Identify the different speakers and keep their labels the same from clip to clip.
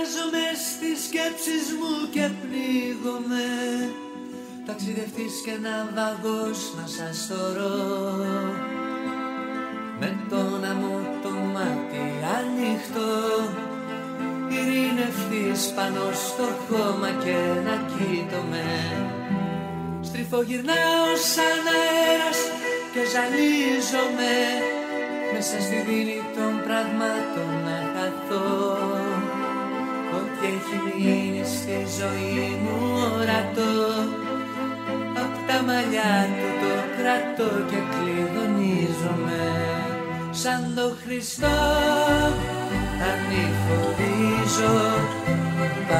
Speaker 1: Χάζομαι στις σκέψεις μου και πνίγομαι. Ταξιδευτής και ναυαγός να σας θωρώ. Με τον άμμο το μάτι ανοιχτό Ειρήνευτής πάνω στο χώμα και να κοίτομαι. Στριφογυρνάω σαν αέρας και ζαλίζομαι. Μέσα στη δίνη των πραγμάτων να χαθώ Ό,τι έχει μείνει στη ζωή μου ορατό. Απ' τα μαλλιά του το κρατώ και κλειδονίζομαι. Σαν το Χριστό ανηφορίζω Παραδίνομαι,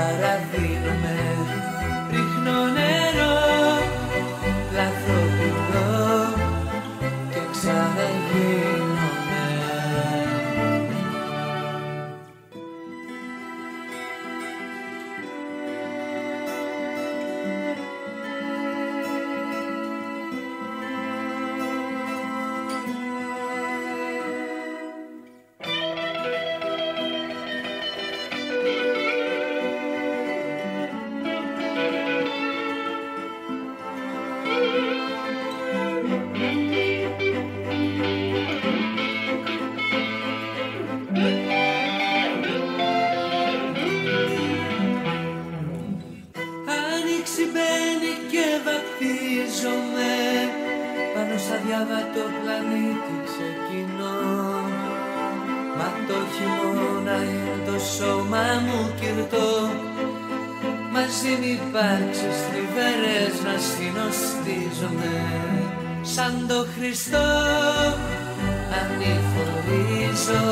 Speaker 1: βαπτίζομαι Πάνω στα διάβατο πλανήτη ξεκινώ. Μα το χειμώνα είναι το σώμα μου κυρτό Μαζί μ' υπάρξεις θλιβερές να συνοστίζομαι. Σαν το Χριστό ανηφορίζω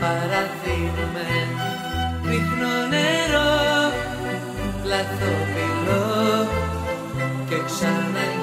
Speaker 1: Παραδίνομαι, ρίχνω νερό Πλαθοπηλώ και Kekşanen